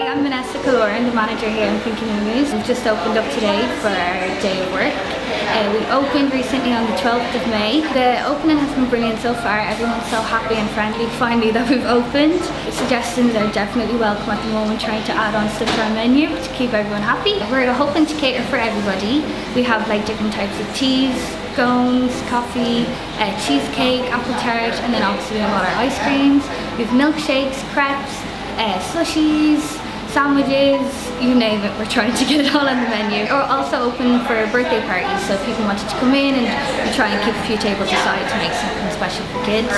I'm the manager here in Pinky Moo Moos. We've just opened up today for our day of work. Uh, we opened recently on the 12th of May. The opening has been brilliant so far. Everyone's so happy and friendly finally that we've opened. Suggestions are definitely welcome at the moment trying to add on stuff to our menu to keep everyone happy. We're hoping to cater for everybody. We have like different types of teas, scones, coffee, uh, cheesecake, apple tart, and then obviously we have all our ice creams. We have milkshakes, crepes, uh, slushies, sandwiches, you name it, we're trying to get it all on the menu. We're also open for birthday parties, so if people wanted to come in and we try and keep a few tables aside to make something special for kids.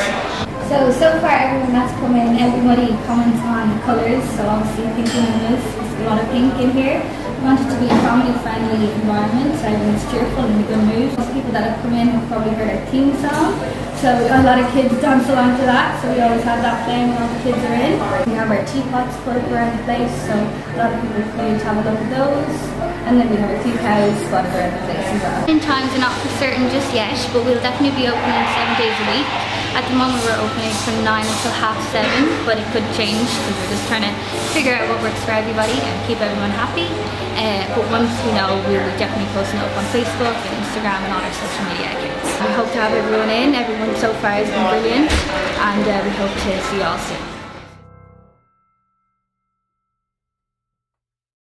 So, so far everyone that's come in, everybody comments on the colours, so obviously pink and there's a lot of pink in here. We want it to be a family-friendly environment, so everyone's cheerful and in a good mood. Most people that have come in have probably heard our theme song, so a lot of kids dance along to that, so we always have that playing when all the kids are in. We have our teapots put up around the place, so a lot of people come in to have a look at those. And then we have a few cows spotted around the place as well. In times are not for certain just yet, but we'll definitely be opening seven days a week. At the moment we're opening from 9 until half 7, but it could change because we're just trying to figure out what works for everybody and keep everyone happy. Uh, but once we know, we'll be definitely posting up on Facebook and Instagram and all our social media accounts. We hope to have everyone in. Everyone so far has been brilliant and uh, we hope to see you all soon.